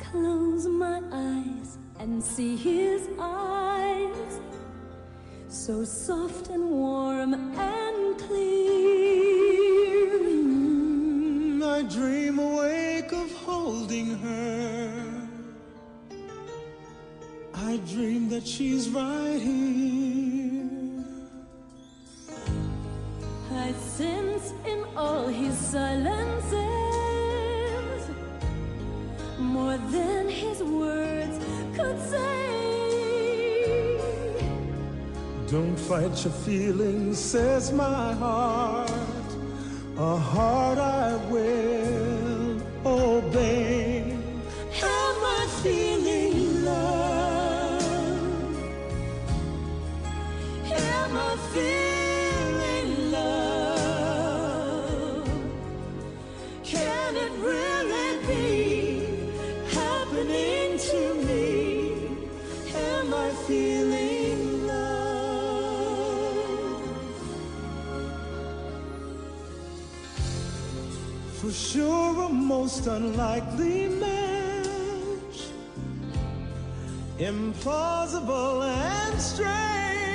close my eyes and see his eyes, so soft and warm and clear. Mm, I dream awake of holding her. I dream that she's right here. I sense in all his silences Don't fight your feelings, says my heart. A heart I will obey. Am I feeling love? Am I feeling love? Can it really For sure, a most unlikely match. Implausible and strange.